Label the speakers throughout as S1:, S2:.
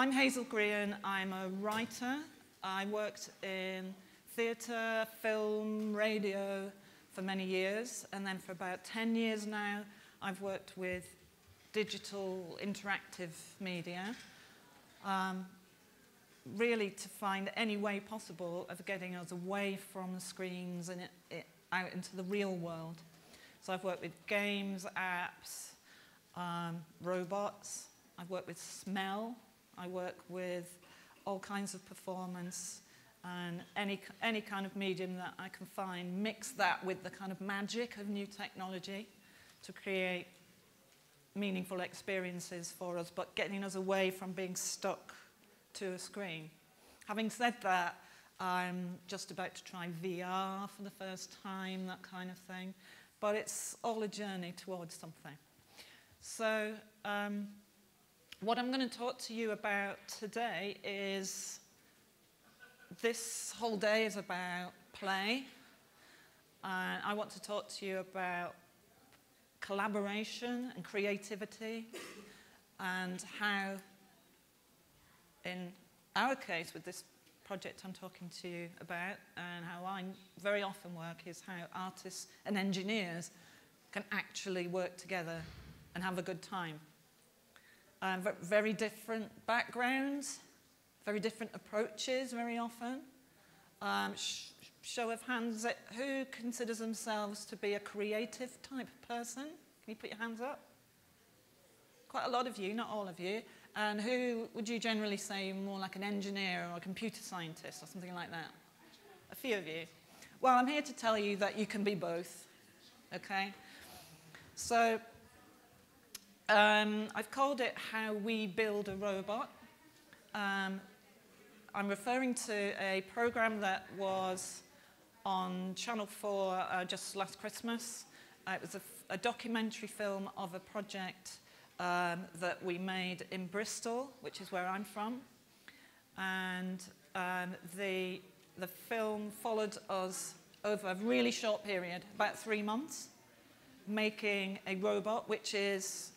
S1: I'm Hazel Grian. I'm a writer. I worked in theatre, film, radio for many years, and then for about 10 years now, I've worked with digital interactive media, um, really to find any way possible of getting us away from the screens and it, it, out into the real world. So I've worked with games, apps, um, robots, I've worked with smell, I work with all kinds of performance and any, any kind of medium that I can find, mix that with the kind of magic of new technology to create meaningful experiences for us, but getting us away from being stuck to a screen. Having said that, I'm just about to try VR for the first time, that kind of thing. But it's all a journey towards something. So um, what I'm going to talk to you about today is this whole day is about play. And I want to talk to you about collaboration and creativity and how, in our case with this project I'm talking to you about and how I very often work is how artists and engineers can actually work together and have a good time. Um, very different backgrounds, very different approaches very often. Um, sh show of hands, who considers themselves to be a creative type person? Can you put your hands up? Quite a lot of you, not all of you. And who would you generally say more like an engineer or a computer scientist or something like that? A few of you. Well, I'm here to tell you that you can be both, okay? So um, I've called it How We Build a Robot. Um, I'm referring to a program that was on Channel 4 uh, just last Christmas. Uh, it was a, a, documentary film of a project um, that we made in Bristol, which is where I'm from. And um, the, the film followed us over a really short period, about three months, making a robot, which is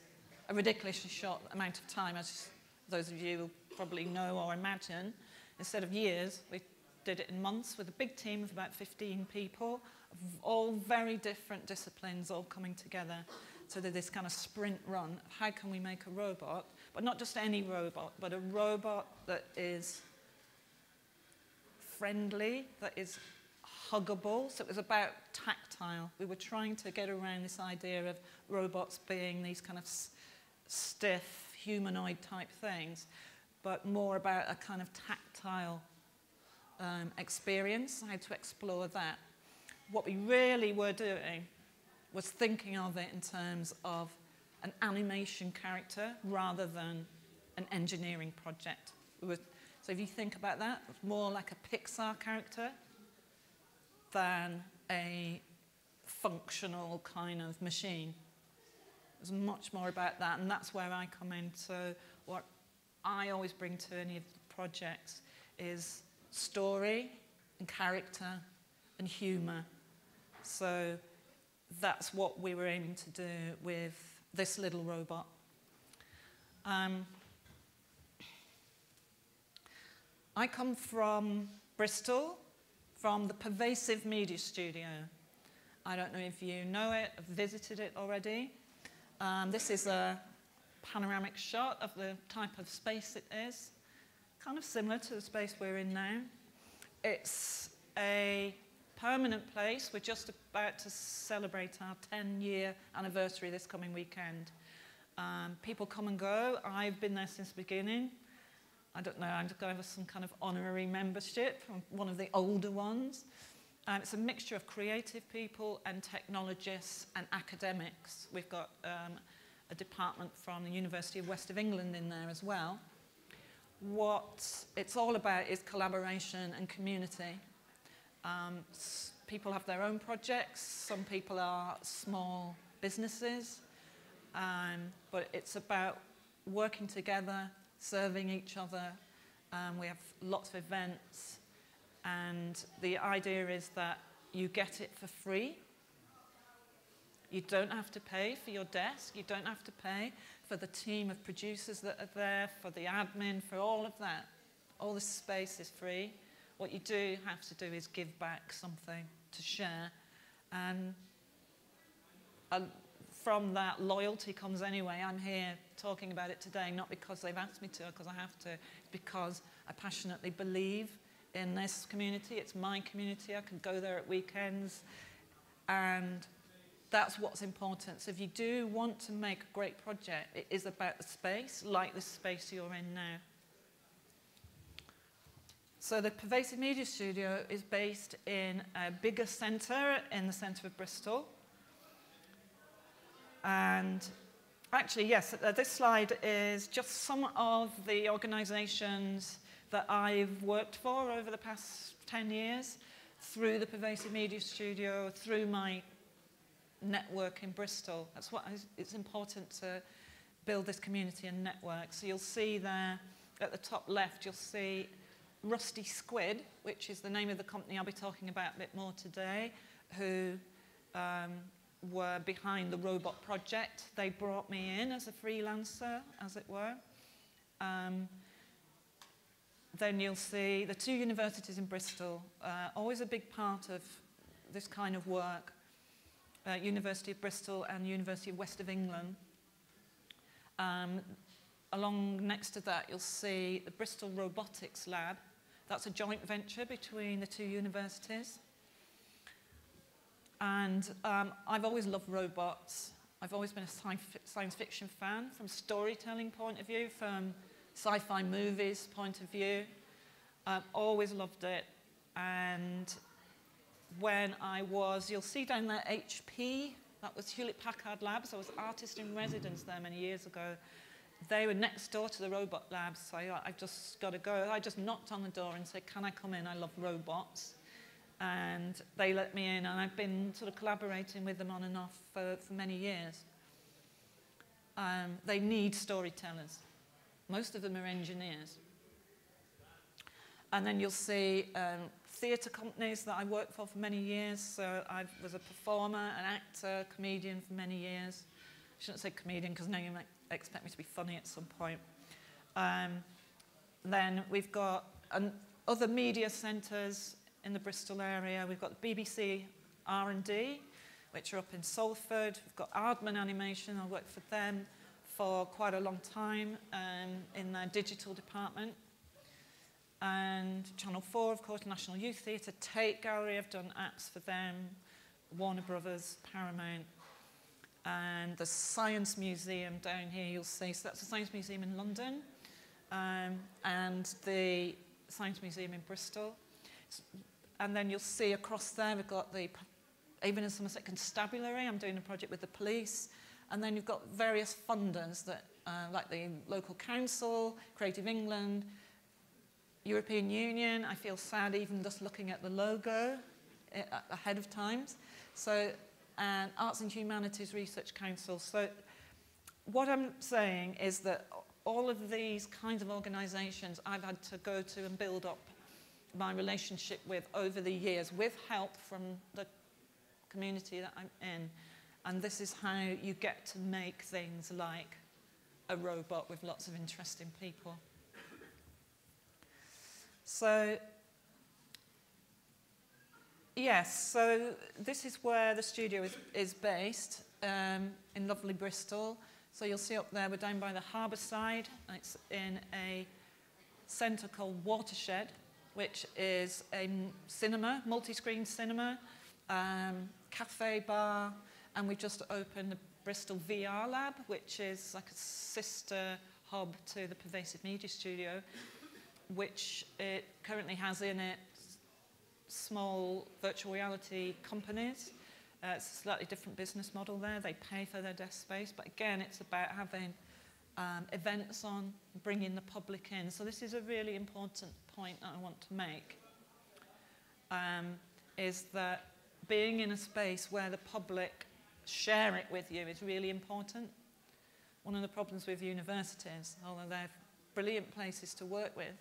S1: a ridiculously short amount of time, as those of you probably know or imagine. Instead of years, we did it in months with a big team of about 15 people, all very different disciplines all coming together. to do this kind of sprint run. How can we make a robot? But not just any robot, but a robot that is friendly, that is huggable. So it was about tactile. We were trying to get around this idea of robots being these kind of stiff, humanoid type things, but more about a kind of tactile um, experience, how to explore that. What we really were doing was thinking of it in terms of an animation character rather than an engineering project. So if you think about that, it's more like a Pixar character than a functional kind of machine. It's much more about that, and that's where I come in. So what I always bring to any of the projects is story and character and humour. So that's what we were aiming to do with this little robot. Um, I come from Bristol, from the Pervasive Media Studio. I don't know if you know it, have visited it already. Um, this is a panoramic shot of the type of space it is, kind of similar to the space we're in now. It's a permanent place. We're just about to celebrate our 10-year anniversary this coming weekend. Um, people come and go. I've been there since the beginning. I don't know, I'm going have some kind of honorary membership, one of the older ones. Um, it's a mixture of creative people and technologists and academics. We've got um, a department from the University of West of England in there as well. What it's all about is collaboration and community. Um, people have their own projects. Some people are small businesses. Um, but it's about working together, serving each other. Um, we have lots of events and the idea is that you get it for free. You don't have to pay for your desk. You don't have to pay for the team of producers that are there, for the admin, for all of that. All the space is free. What you do have to do is give back something to share. And, and from that, loyalty comes anyway. I'm here talking about it today, not because they've asked me to, because I have to, because I passionately believe in this community. It's my community. I can go there at weekends. And that's what's important. So if you do want to make a great project, it is about the space, like the space you're in now. So the Pervasive Media Studio is based in a bigger centre in the centre of Bristol. And actually, yes, this slide is just some of the organisations that I've worked for over the past 10 years through the Pervasive Media Studio, through my network in Bristol. That's what I, it's important to build this community and network. So you'll see there at the top left, you'll see Rusty Squid, which is the name of the company I'll be talking about a bit more today, who um, were behind the robot project. They brought me in as a freelancer, as it were. Um, then you'll see the two universities in Bristol, uh, always a big part of this kind of work, uh, University of Bristol and University of West of England. Um, along next to that, you'll see the Bristol Robotics Lab. That's a joint venture between the two universities. And um, I've always loved robots. I've always been a science fiction fan from storytelling point of view, from sci-fi movies point of view. I've always loved it. And when I was, you'll see down there HP, that was Hewlett Packard Labs. I was artist in residence there many years ago. They were next door to the robot labs, so I, I just got to go. I just knocked on the door and said, can I come in? I love robots and they let me in and I've been sort of collaborating with them on and off for, for many years. Um, they need storytellers. Most of them are engineers. And then you'll see um, theatre companies that I worked for for many years. So I was a performer, an actor, comedian for many years. I shouldn't say comedian because now you might expect me to be funny at some point. Um, then we've got an, other media centres in the Bristol area. We've got the BBC R&D, which are up in Salford. We've got Aardman Animation, I work for them. For quite a long time um, in their digital department. And Channel 4, of course, National Youth Theatre, Tate Gallery, I've done apps for them, Warner Brothers, Paramount, and the Science Museum down here, you'll see. So that's the Science Museum in London, um, and the Science Museum in Bristol. And then you'll see across there, we've got the, Avon and Somerset Constabulary, I'm doing a project with the police. And then you've got various funders that, uh, like the local council, Creative England, European Union. I feel sad even just looking at the logo uh, ahead of times. So, and Arts and Humanities Research Council. So what I'm saying is that all of these kinds of organisations I've had to go to and build up my relationship with over the years with help from the community that I'm in. And this is how you get to make things like a robot with lots of interesting people. So, yes, so this is where the studio is, is based, um, in lovely Bristol. So you'll see up there, we're down by the harbour side. It's in a centre called Watershed, which is a cinema, multi-screen cinema, um, cafe bar, and we've just opened the Bristol VR Lab, which is like a sister hub to the Pervasive Media Studio, which it currently has in it small virtual reality companies. Uh, it's a slightly different business model there. They pay for their desk space, but again, it's about having um, events on, bringing the public in. So this is a really important point that I want to make um, is that being in a space where the public share it with you is really important. One of the problems with universities, although they're brilliant places to work with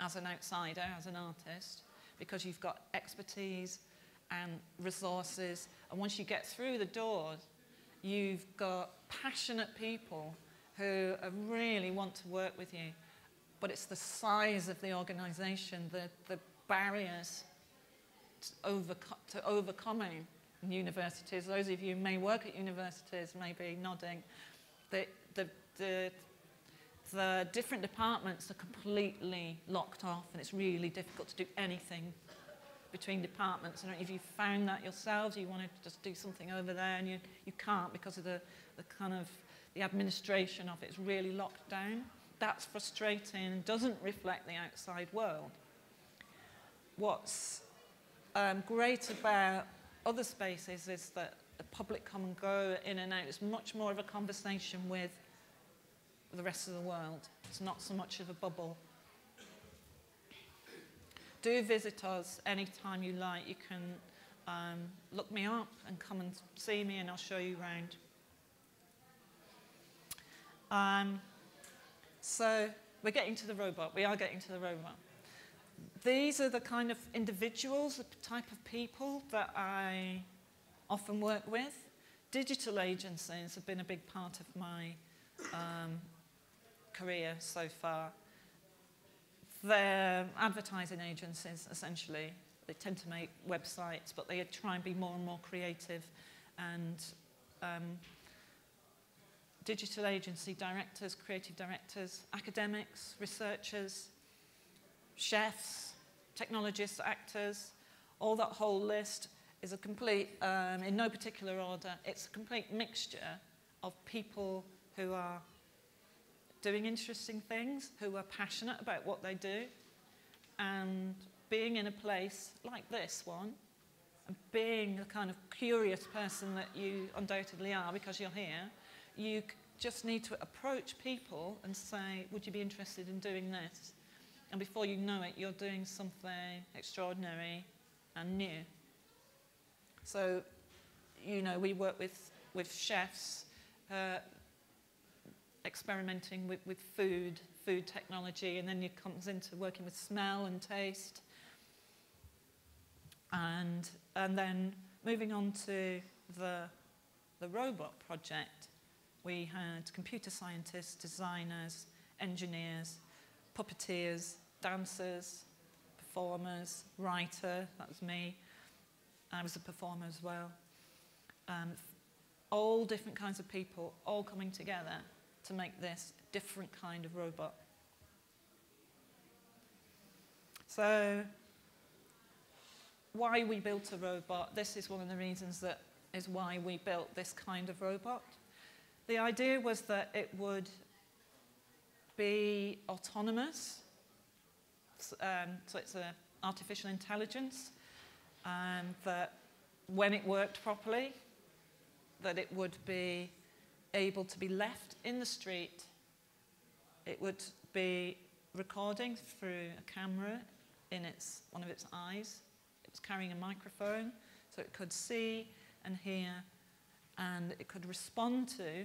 S1: as an outsider, as an artist, because you've got expertise and resources, and once you get through the doors, you've got passionate people who really want to work with you. But it's the size of the organization, the, the barriers to, overco- to overcoming in universities. Those of you who may work at universities may be nodding. The, the, the, the different departments are completely locked off and it's really difficult to do anything between departments. I don't know if you found that yourselves, you want to just do something over there and you, you can't because of the, the kind of the administration of it is really locked down. That's frustrating and doesn't reflect the outside world. What's um, great about other spaces is that the public come and go in and out. It's much more of a conversation with the rest of the world. It's not so much of a bubble. Do visit us anytime you like. You can um, look me up and come and see me, and I'll show you around. Um, so we're getting to the robot. We are getting to the robot. These are the kind of individuals, the type of people that I often work with. Digital agencies have been a big part of my um, career so far. They're advertising agencies, essentially. They tend to make websites, but they try and be more and more creative. And um, digital agency directors, creative directors, academics, researchers, chefs, technologists, actors, all that whole list is a complete, um, in no particular order, it's a complete mixture of people who are doing interesting things, who are passionate about what they do, and being in a place like this one, and being the kind of curious person that you undoubtedly are because you're here, you just need to approach people and say, Would you be interested in doing this? And before you know it, you're doing something extraordinary and new. So, you know, we work with, with chefs. Uh, experimenting with, with food, food technology, and then it comes into working with smell and taste. And, and then moving on to the, the robot project, we had computer scientists, designers, engineers, puppeteers, dancers, performers, writer, that was me. I was a performer as well. Um, all different kinds of people all coming together to make this different kind of robot. So, why we built a robot, this is one of the reasons that is why we built this kind of robot. The idea was that it would be autonomous, um, so it's an artificial intelligence, and that when it worked properly, that it would be able to be left in the street. It would be recording through a camera in its, one of its eyes. It was carrying a microphone, so it could see and hear, and it could respond to,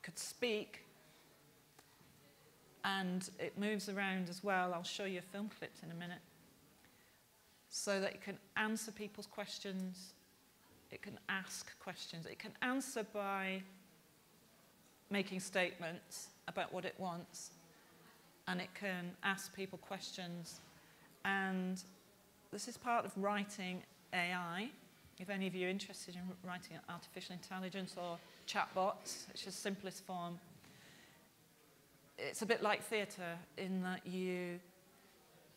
S1: could speak, and it moves around as well. I'll show you a film clips in a minute. So that it can answer people's questions it can ask questions. It can answer by making statements about what it wants. And it can ask people questions. And this is part of writing AI. If any of you are interested in writing artificial intelligence or chatbots, which is simplest form, it's a bit like theatre in that you,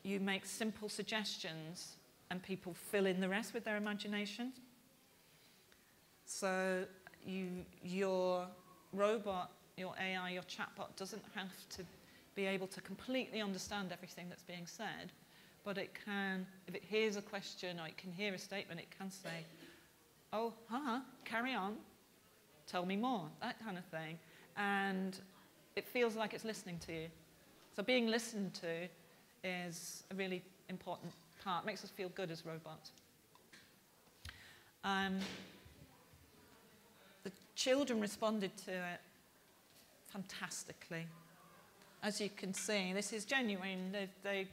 S1: you make simple suggestions and people fill in the rest with their imagination. So you, your robot, your AI, your chatbot doesn't have to be able to completely understand everything that's being said, but it can, if it hears a question or it can hear a statement, it can say, oh, huh, carry on, tell me more, that kind of thing. And it feels like it's listening to you. So being listened to is a really important part, It makes us feel good as robots. Um, the Children responded to it fantastically. As you can see, this is genuine. They, they,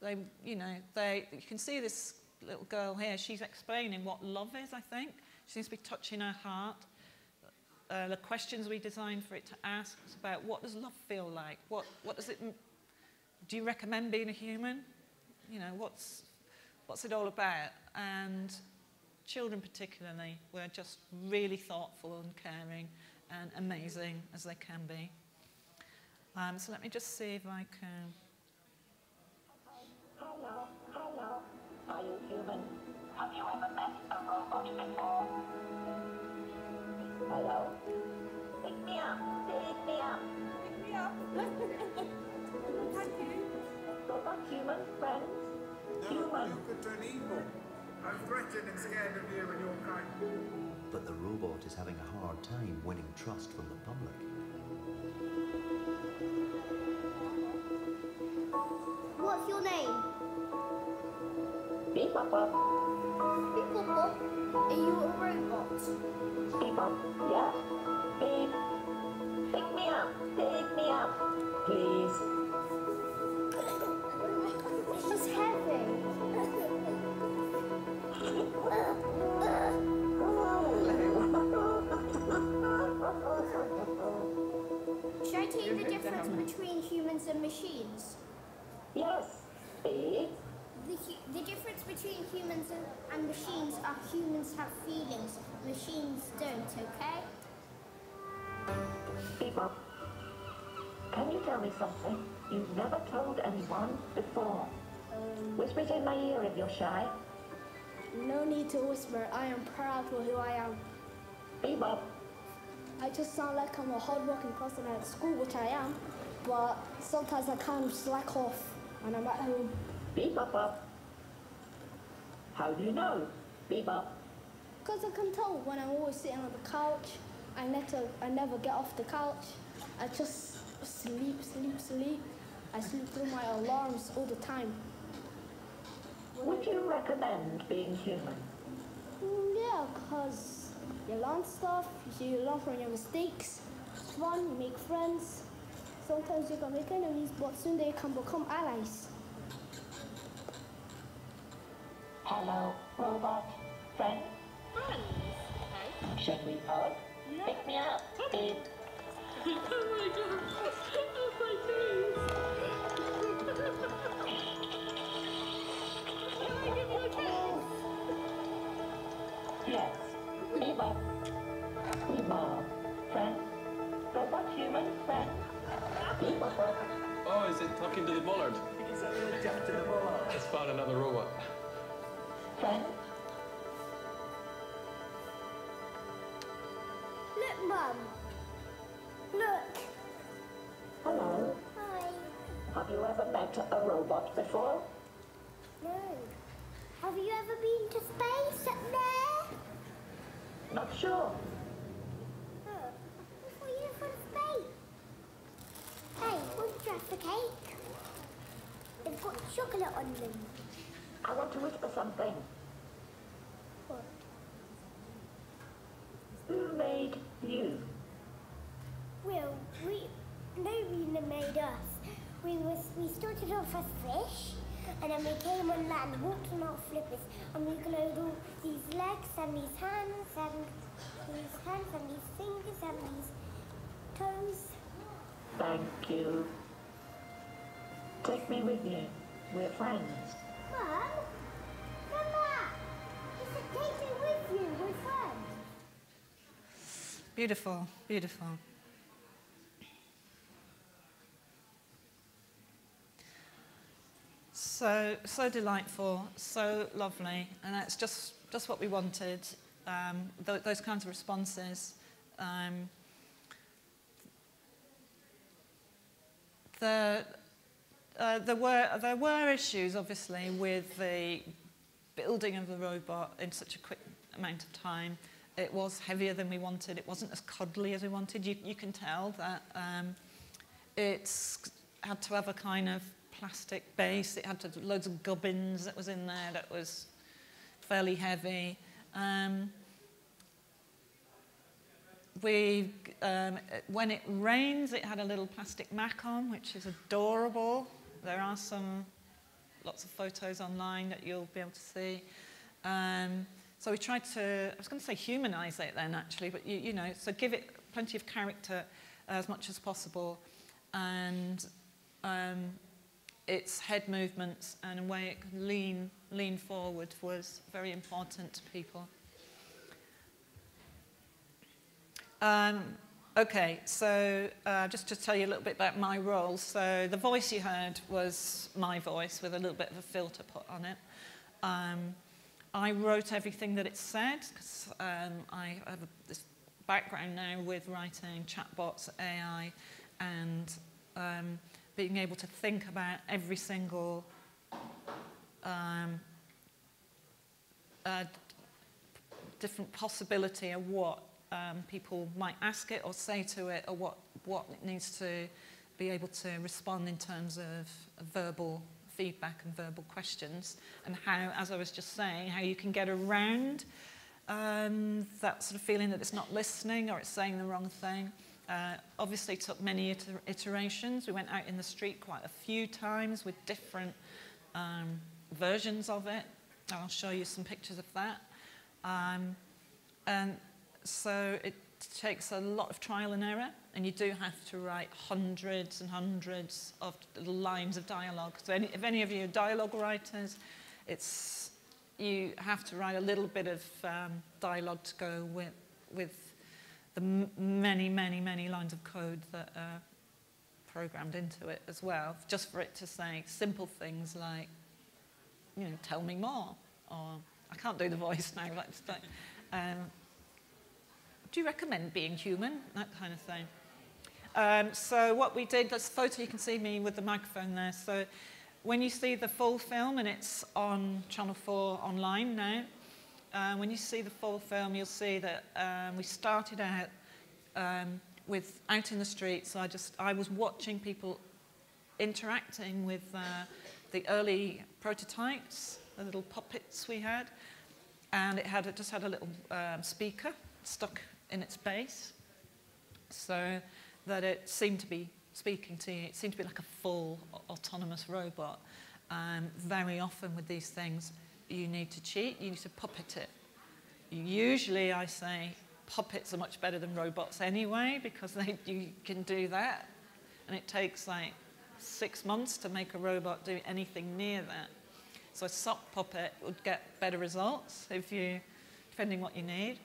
S1: they, you know, they, you can see this little girl here. She's explaining what love is, I think. She seems to be touching her heart. Uh, the questions we designed for it to ask was about what does love feel like? What, what does it, do you recommend being a human? You know, what's, what's it all about? And children particularly were just really thoughtful and caring and amazing as they can be. Um, so let me just see if I can...
S2: Hello, hello. Are you human? Have you ever met a robot before? Hello? Pick me up, pick me up.
S3: Pick me up. Thank you.
S2: Robot human friends?
S4: No,
S2: Human.
S4: you could turn evil. I'm threatened and scared of you and your kind.
S5: But the robot is having a hard time winning trust from the public.
S6: What's your name?
S2: Beep up up,
S6: Beep Bop Bop. Are you a robot?
S2: beep up, yeah. Beep. Pick me up, pick me up. Please.
S6: This is heavy. Should I tell you the difference between humans and machines?
S2: yes. Beep.
S6: The, the difference between humans and, and machines are humans have feelings, machines don't, okay?
S2: Beep up. Can you tell me something you've never told anyone before? Whisper it in my ear if you're shy.
S7: No need to whisper. I am proud for who I am.
S2: Beep up.
S7: I just sound like I'm a hardworking person at school, which I am, but sometimes I kind of slack off when I'm at home.
S2: Beep up up. How do you know? Beep up.
S7: Because I can tell when I'm always sitting on the couch, I never, I never get off the couch. I just sleep, sleep, sleep. I sleep through my alarms all the time.
S2: Would you recommend being human?
S7: Mm, yeah, because you learn stuff, you learn from your mistakes. It's fun, you make friends. Sometimes you can make enemies, but soon they can become allies.
S2: Hello, robot. Friend?
S3: Friends. Okay.
S2: Should we hug? Pick me up. Beep.
S3: oh my god. Oh my days. Can I give you a kiss?
S2: Yes. Beep up. Beep up. Friend? Robot human? Friend? Beep up up.
S8: Oh, is it talking to the bollard? It's found another robot.
S2: Friend?
S6: Look, Mum. Look.
S2: Hello.
S6: Hi.
S2: Have you ever met a robot before?
S6: No. Have you ever been to space up there?
S2: Not sure.
S6: Oh, thought you from space. Hey, want to have the cake? They've got chocolate on them.
S2: I want to whisper something.
S6: What?
S2: Who made you?
S6: Well, we nobody made us. We was we started off as fish, and then we came on land, walked on our flippers, and we glowed all these legs and these hands and these hands and these fingers and these toes.
S2: Thank you. Take me with you. We're friends.
S6: Mum, Mama, you said take me with you. We're friends.
S1: Beautiful, beautiful. So, so delightful, so lovely, and that's just, just what we wanted, um, th- those kinds of responses. Um, the, uh, there, were, there were issues, obviously, with the building of the robot in such a quick amount of time. It was heavier than we wanted. It wasn't as cuddly as we wanted. You, you can tell that um, it's had to have a kind of plastic base. It had loads of gubbins that was in there that was fairly heavy. Um, we, um, when it rains, it had a little plastic mac on, which is adorable. There are some lots of photos online that you'll be able to see. Um, so we tried to, I was going to say humanize it then actually, but you, you know, so give it plenty of character as much as possible and um, its head movements and the way it could lean, lean forward was very important to people. Um, okay, so uh, just to tell you a little bit about my role. So the voice you heard was my voice with a little bit of a filter put on it. Um, I wrote everything that it said because um, I have a, this background now with writing chatbots, AI, and um, being able to think about every single um, uh, different possibility of what um, people might ask it or say to it or what, what it needs to be able to respond in terms of verbal feedback and verbal questions and how, as I was just saying, how you can get around um, that sort of feeling that it's not listening or it's saying the wrong thing. Uh, obviously took many iter iterations. We went out in the street quite a few times with different um, versions of it. I'll show you some pictures of that. Um, and so it takes a lot of trial and error, and you do have to write hundreds and hundreds of lines of dialogue. So any, if any of you are dialogue writers, it's, you have to write a little bit of um, dialogue to go with, with the many, many, many lines of code that are programmed into it as well, just for it to say simple things like, you know, tell me more, or I can't do the voice now, let's like, um, do you recommend being human? That kind of thing. Um, so what we did, this photo, you can see me with the microphone there. So when you see the full film, and it's on Channel 4 online now, uh, when you see the full film, you'll see that um, we started out um, with out in the streets. I just I was watching people interacting with uh, the early prototypes, the little puppets we had, and it had it just had a little um, speaker stuck in its base, so that it seemed to be speaking to you. It seemed to be like a full autonomous robot. Um, very often with these things, you need to cheat, you need to puppet it. Usually I say puppets are much better than robots anyway because they, you can do that. And it takes like six months to make a robot do anything near that. So a sock puppet would get better results if you, depending what you need.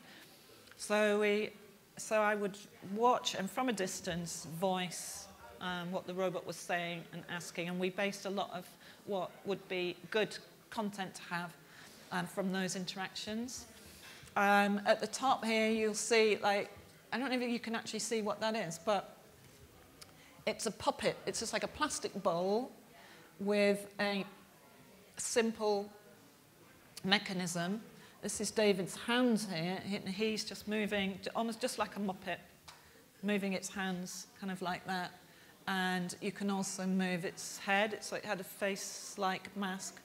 S1: So we, so I would watch and from a distance voice um, what the robot was saying and asking, and we based a lot of what would be good content to have um, from those interactions. Um, at the top here, you'll see, like, I don't know if you can actually see what that is, but it's a puppet. It's just like a plastic bowl with a simple mechanism. This is David's hands here. He's just moving, almost just like a muppet, moving its hands kind of like that. And you can also move its head. It's like it had a face-like mask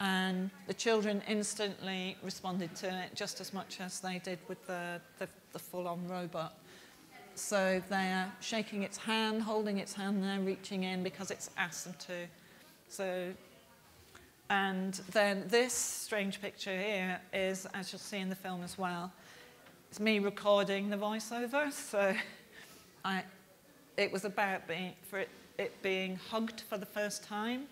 S1: and the children instantly responded to it just as much as they did with the, the, the full-on robot. So they're shaking its hand, holding its hand there, reaching in because it's asked them to. So, and then this strange picture here is, as you'll see in the film as well, it's me recording the voiceover. So I, it was about being, for it, it being hugged for the first time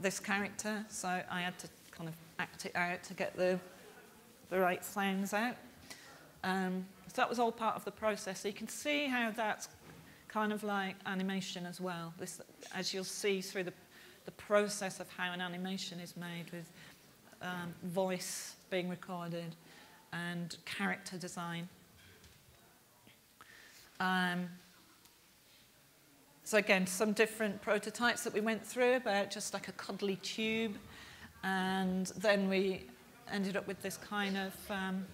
S1: this character, so I had to kind of act it out to get the, the right sounds out. Um, so that was all part of the process. So you can see how that's kind of like animation as well. This, as you'll see through the, the process of how an animation is made with um, voice being recorded and character design. Um, so again, some different prototypes that we went through about just like a cuddly tube. And then we ended up with this kind of um,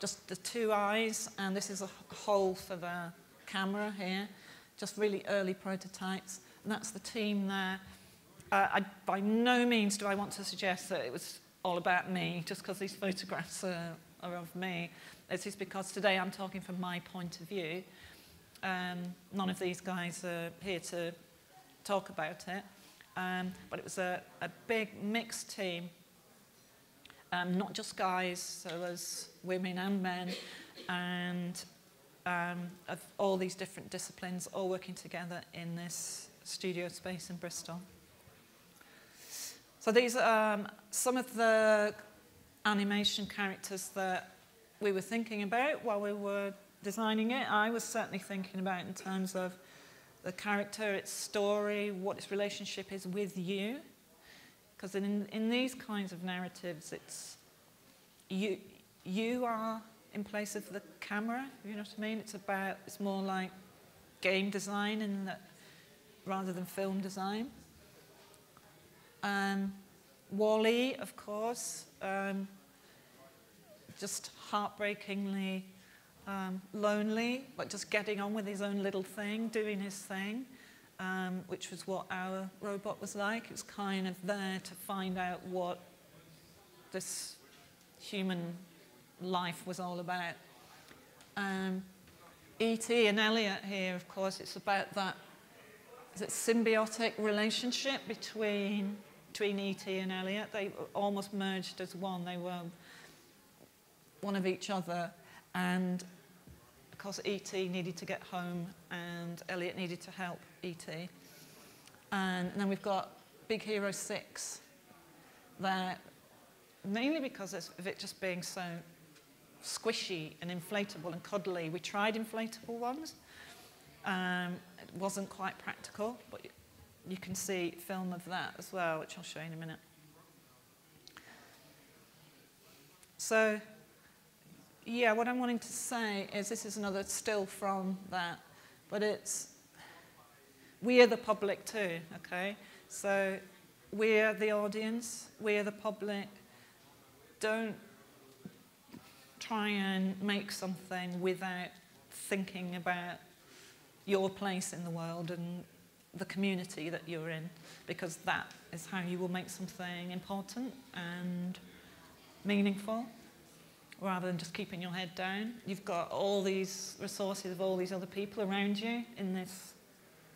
S1: just the two eyes. And this is a hole for the camera here. Just really early prototypes. And that's the team there. Uh, I, by no means do I want to suggest that it was all about me, just because these photographs are, are of me. This is because today I'm talking from my point of view. Um, none of these guys are here to talk about it. Um, but it was a, a big mixed team. um, not just guys, so there's women and men, and um, of all these different disciplines all working together in this studio space in Bristol. So these are um, some of the animation characters that we were thinking about while we were designing it. I was certainly thinking about in terms of the character, its story, what its relationship is with you. Because in, in these kinds of narratives, it's you, you are in place of the camera, you know what I mean? It's about, it's more like game design in that, rather than film design. Um, WALL-E, of course, um, just heartbreakingly um, lonely, but just getting on with his own little thing, doing his thing, um, which was what our robot was like. It was kind of there to find out what this human life was all about. Um, E.T. and Elliot here, of course, it's about that is it symbiotic relationship between between E.T. and Elliot. They almost merged as one. They were one of each other, and of course, E.T. needed to get home, and Elliot needed to help E.T. And, then we've got Big Hero 6 there, mainly because of it just being so squishy and inflatable and cuddly. We tried inflatable ones. Um, it wasn't quite practical, but you can see film of that as well, which I'll show you in a minute. So, yeah, what I'm wanting to say is this is another still from that, but it's we are the public too, okay? So we're the audience, we're the public. Don't try and make something without thinking about your place in the world and the community that you're in, because that is how you will make something important and meaningful rather than just keeping your head down. You've got all these resources of all these other people around you in this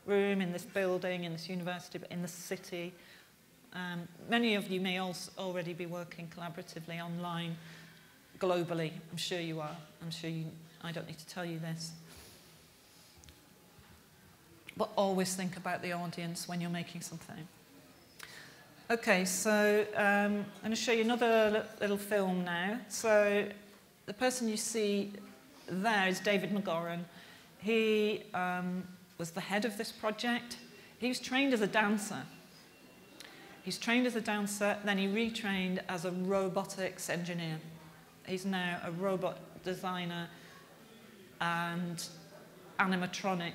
S1: room, in this building, in this university, in the city. Um, many of you may also already be working collaboratively online globally. I'm sure you are. I'm sure you, I don't need to tell you this. But always think about the audience when you're making something. Okay, so um, I'm going to show you another little film now. So the person you see there is David McGoran. He um, was the head of this project. He was trained as a dancer. He's trained as a dancer, then he retrained as a robotics engineer. He's now a robot designer and animatronic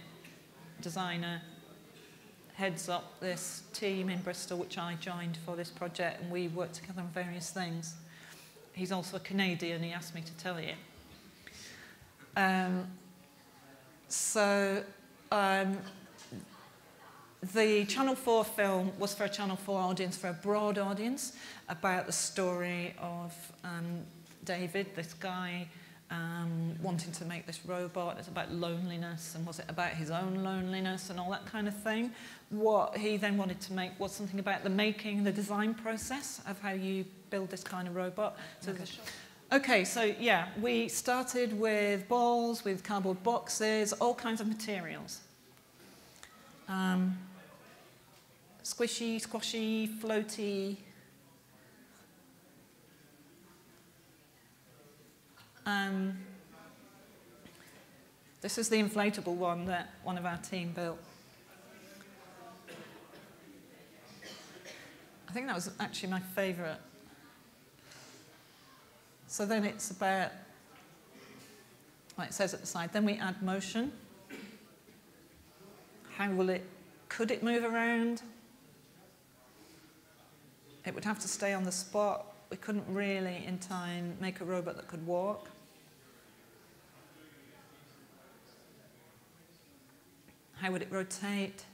S1: designer heads up this team in Bristol, which I joined for this project, and we worked together on various things. He's also a Canadian, he asked me to tell you. Um, so um, the Channel 4 film was for a Channel 4 audience, for a broad audience, about the story of um, David, this guy um, wanting to make this robot. It's about loneliness and was it about his own loneliness and all that kind of thing. What he then wanted to make was something about the making, the design process of how you build this kind of robot. So okay. Okay, so yeah, we started with balls, with cardboard boxes, all kinds of materials. Um, squishy, squashy, floaty, Um, this is the inflatable one that one of our team built. I think that was actually my favourite. So then it's about, like it says at the side, then we add motion. How will it, could it move around? It would have to stay on the spot. We couldn't really, in time, make a robot that could walk. How would it rotate?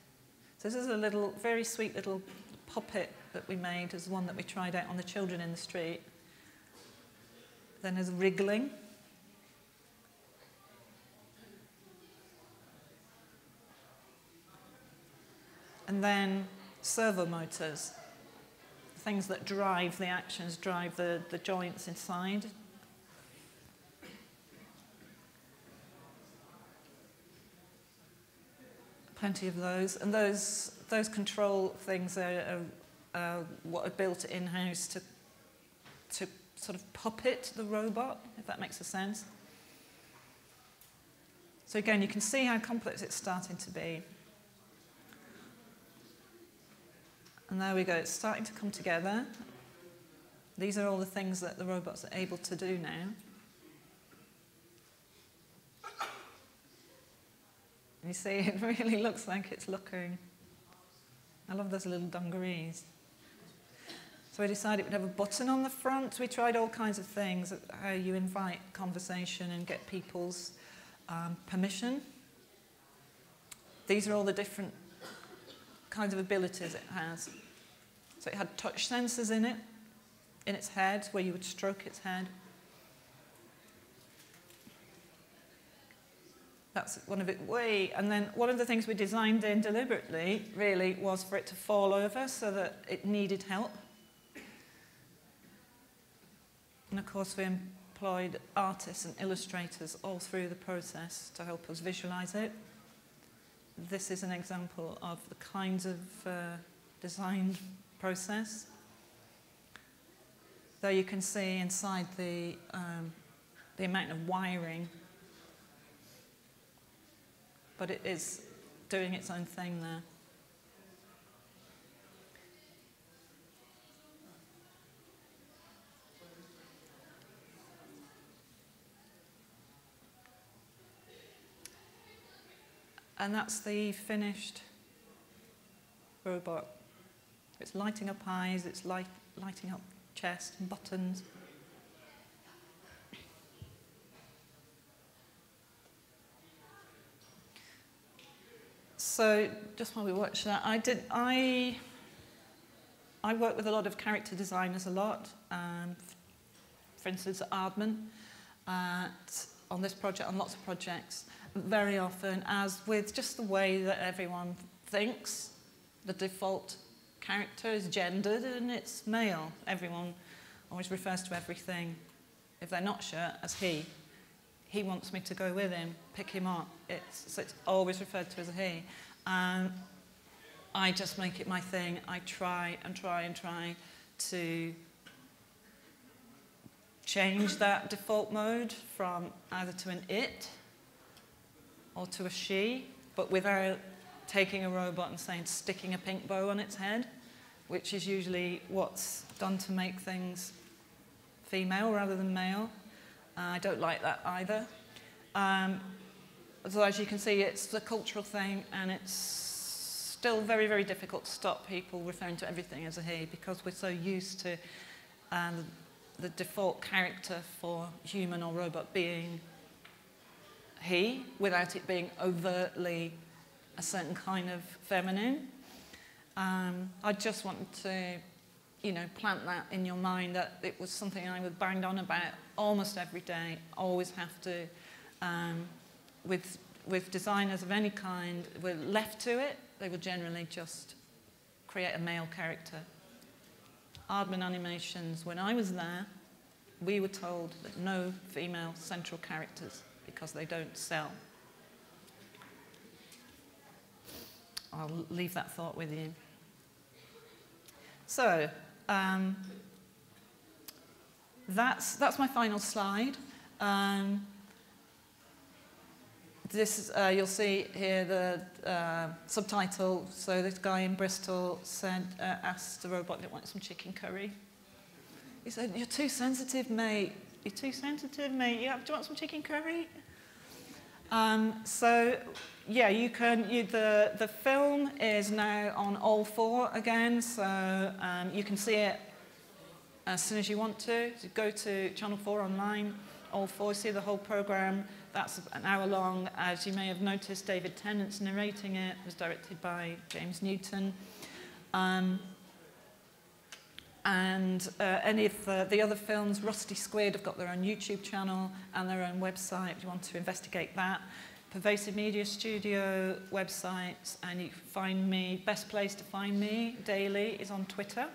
S1: So this is a little, very sweet little puppet that we made as one that we tried out on the children in the street. Then there's wriggling. And then servo motors. things that drive the actions, drive the, the joints inside. Plenty of those. And those, those control things are, are, are what are built in-house to, to sort of puppet the robot, if that makes a sense. So again, you can see how complex it's starting to be. And there we go, it's starting to come together. These are all the things that the robots are able to do now. You see, it really looks like it's looking. I love those little dungarees. So we decided we'd have a button on the front. We tried all kinds of things, how you invite conversation and get people's um, permission. These are all the different kinds of abilities it has. So it had touch sensors in it, in its head, where you would stroke its head. That's one of it way. And then one of the things we designed in deliberately, really, was for it to fall over so that it needed help. And of course, we employed artists and illustrators all through the process to help us visualize it this is an example of the kinds of uh, design process. Though you can see inside the, um, the amount of wiring, but it is doing its own thing there. And that's the finished robot. It's lighting up eyes, it's light, lighting up chest and buttons. So just while we watch that, I did I I work with a lot of character designers a lot. Um, for instance, at Aardman, at, on this project, on lots of projects, very often, as with just the way that everyone thinks, the default character is gendered and it's male. Everyone always refers to everything, if they're not sure, as he. He wants me to go with him, pick him up. It's, so it's always referred to as a he. And I just make it my thing. I try and try and try to change that default mode from either to an it or to a she, but without taking a robot and saying sticking a pink bow on its head, which is usually what's done to make things female rather than male. Uh, I don't like that either. Um, so as you can see, it's a cultural thing and it's still very, very difficult to stop people referring to everything as a he because we're so used to um, the default character for human or robot being he without it being overtly a certain kind of feminine. Um, I just wanted to, you know, plant that in your mind that it was something I would bang on about almost every day, always have to um, with, with designers of any kind, were left to it, they would generally just create a male character. Aardman Animations, when I was there, we were told that no female central characters because they don't sell. I'll leave that thought with you. So, um, that's, that's my final slide. Um, this uh, you'll see here the uh, subtitle. So this guy in Bristol said, uh, asked the robot it wanted some chicken curry. He said, you're too sensitive, mate. You're too sensitive, mate. Yeah, do you want some chicken curry? Um, so, yeah, you can. You, the the film is now on all four again, so um, you can see it as soon as you want to. So go to Channel 4 online, all four, see the whole program. that's an hour long. As you may have noticed, David Tennant's narrating it. It was directed by James Newton. Um, and uh, any of the, the other films, Rusty Squid have got their own YouTube channel and their own website if you want to investigate that. Pervasive Media Studio websites, and you can find me, best place to find me daily is on Twitter.